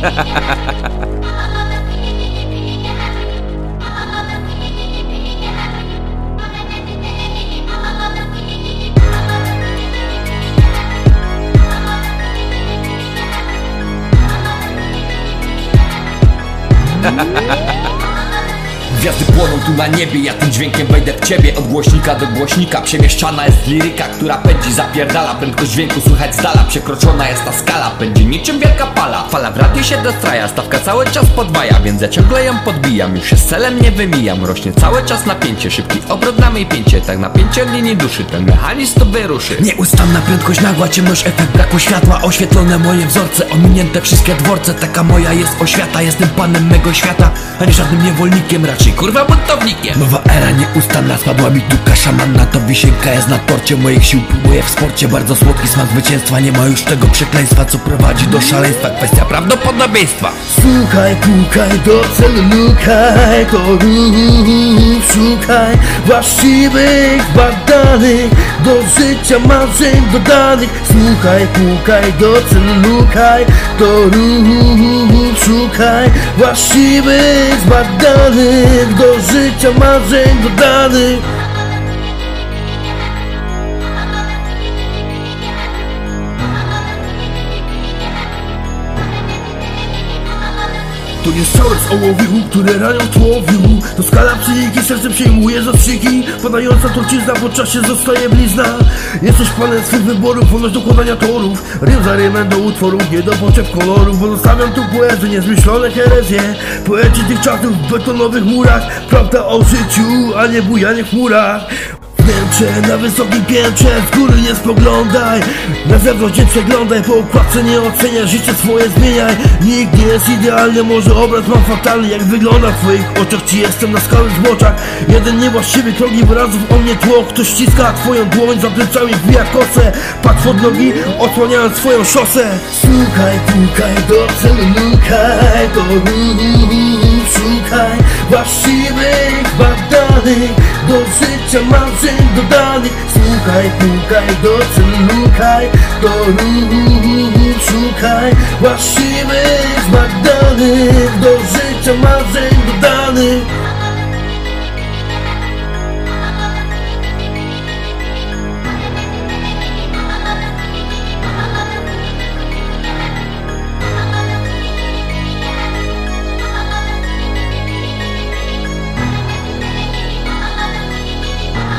Ha ha ha ha! Gwiazdy płoną tu na niebie, ja tym dźwiękiem wejdę w ciebie. Od głośnika do głośnika przemieszczana jest liryka Która pędzi, zapierdala, prędkość dźwięku słychać z dala Przekroczona jest ta skala, pędzi niczym wielka pala Fala w radiu się dostraja, stawka cały czas podwaja Więc ja ciągle ją podbijam, już się z celem nie wymijam. Rośnie cały czas napięcie, szybki obrot na mej pięcie Tak napięcie od linii duszy, ten mechanizm to wyruszy. Nieustanna prędkość nagła, ciemność, efekt braku światła. Oświetlone moje wzorce, ominięte wszystkie dworce. Taka moja jest oświata, jestem panem mego świata A żadnym niewolnikiem, raczej Kurwa buntownikiem Nowa era nieustanna, spadła mi tu kasza manna To wisienka jest na torcie, moich sił. Próbuję w sporcie Bardzo słodki smak zwycięstwa, nie ma już tego przekleństwa Co prowadzi do szaleństwa, kwestia prawdopodobieństwa. Słuchaj, pukaj, do celu lukaj To ruchów szukaj Właściwych, badanych. Do życia marzeń dodanych. Słuchaj, pukaj, do celu lukaj To ruchów szukaj Właściwych, zbadanych Do życia marzeń dodanych To jest z ołowiu, które ranią tłowiu To skala psychiki, serce przejmuje zastrzyki. Padająca trucizna, po czasie zostaje blizna. Jesteś panem swych wyborów, wolność dokładania torów. Rym za rymem do utworów, nie do potrzeb kolorów. Pozostawiam tu poezję, niezmyślone herezje. Poeci tych czasów w betonowych murach. Prawda o życiu, a nie bujanie w chmurach Wnętrze na wysokim piętrze, z góry nie spoglądaj. Na zewnątrz nie przeglądaj, po okładce nie oceniaj Życie swoje zmieniaj, nikt nie jest idealny Może obraz mam fatalny, jak wygląda w twoich oczach Ci jestem na skałych zboczach? Jeden niewłaściwy krok wyrazów o mnie tło. Ktoś ściska twoją dłoń, za plecami wbija kosę. Patrz pod nogi, odsłaniając swoją szosę. Słuchaj, pukaj, do celu lukaj Do ruchów szukaj. Właściwych, Do życia marzeń dodanych Słuchaj, pukaj, do celu lukaj Do ruchów szukaj. Właściwych, badanych Do życia marzeń dodanych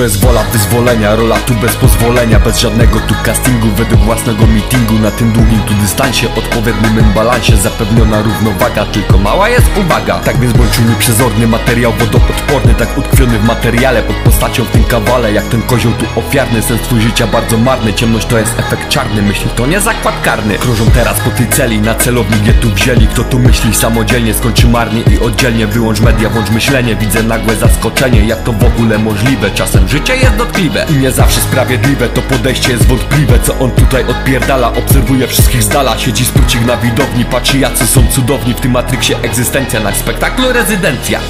To jest wola wyzwolenia, rola tu bez pozwolenia Bez żadnego tu castingu, według własnego meetingu. Na tym długim tu dystansie, odpowiednim balansie Zapewniona równowaga, tylko mała jest uwaga. Tak więc bądź czujny, przezorny, materiał wodoodporny Tak utkwiony w materiale, pod postacią w tym kawale. Jak ten kozioł tu ofiarny, sens twój życia bardzo marny Ciemność to jest efekt czarny, myśli to nie zakład karny. Krążą teraz po tej celi, na celowni gdzie tu wzięli. Kto tu myśli samodzielnie, skończy marnie i oddzielnie. Wyłącz media, włącz myślenie, widzę nagłe zaskoczenie. Jak to w ogóle możliwe, czasem życie jest dotkliwe I nie zawsze sprawiedliwe, to podejście jest wątpliwe Co on tutaj odpierdala, obserwuje wszystkich z dala Siedzi sprucik na widowni, patrzy jacy są cudowni. W tym matryksie egzystencja, na spektaklu rezydencja